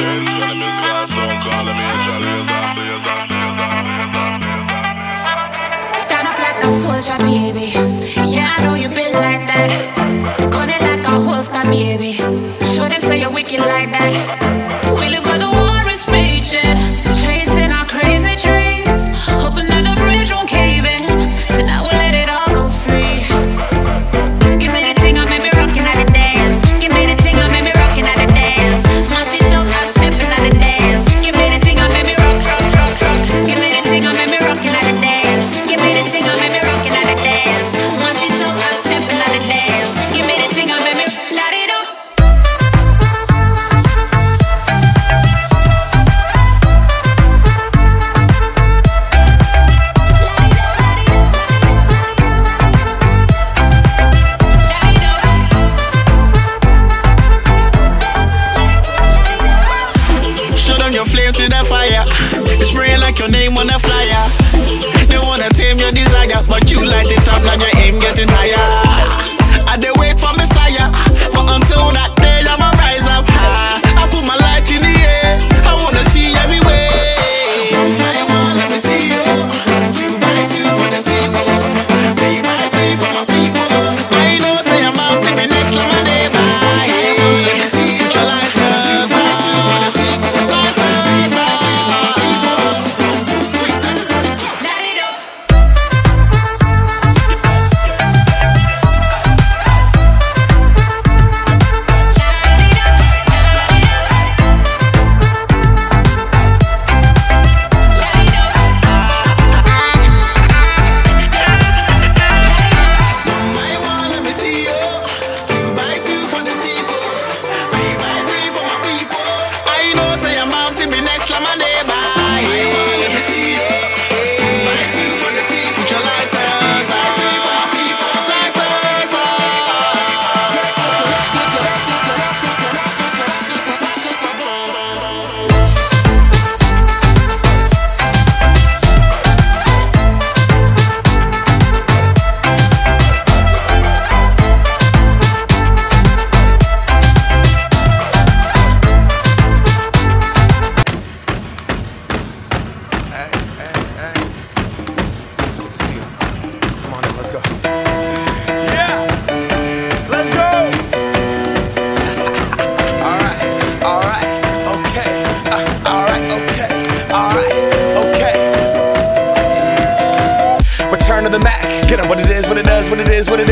Älskar när musiken som kallar mig Jaleza Stand up like a soldier, baby. Yeah, I know you built like that. Gun it like a holster, baby. Show them say you're wicked like that. We live where the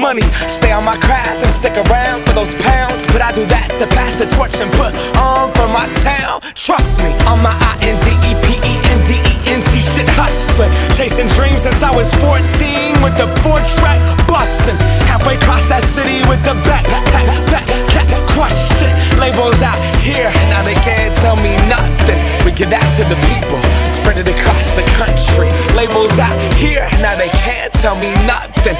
Money, stay on my craft and stick around for those pounds. But I do that to pass the torch and put on for my town. Trust me, on my I N D E P E N D E N T shit hustling. Chasing dreams since I was 14 with the four track bustin'. Halfway across that city with the back, back, back, back, crush shit. Labels out here, now they can't tell me nothing. We give that to the people, spread it across the country. Labels out here, now they can't tell me nothing.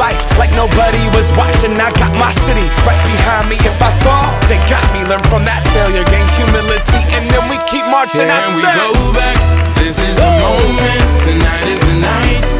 life like nobody was watching. I got my city right behind me. If I fall, they got me. Learn from that failure, gain humility, and then we keep marching. Yeah, and we go back. This is the moment. Tonight is the night.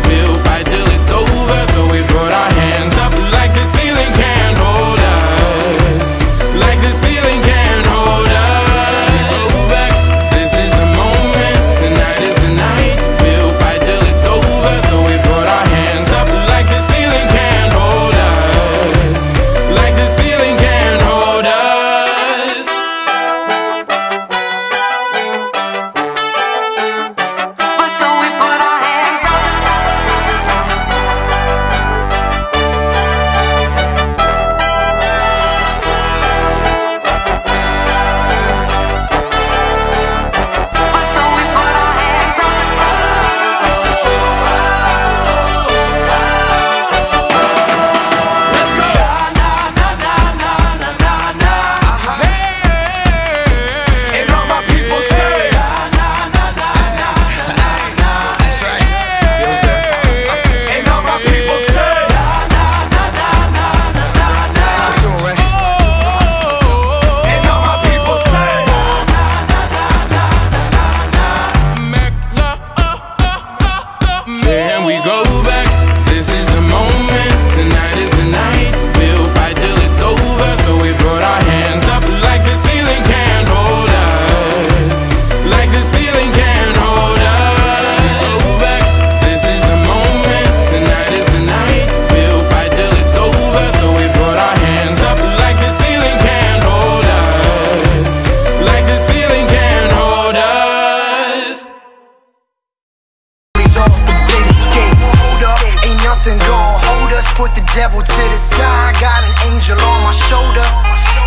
nothing gon' hold us. Put the devil to the side. Got an angel on my shoulder.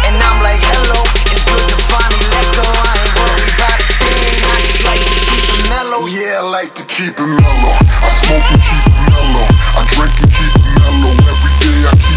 And I'm like, hello It's good to finally let go. I ain't worried about a thing. I just like to keep it mellow. Yeah, I like to keep it mellow. I smoke and keep it mellow. I drink and keep it mellow. Every day I keep